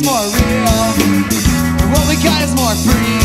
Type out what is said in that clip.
is more real. What we got is more free.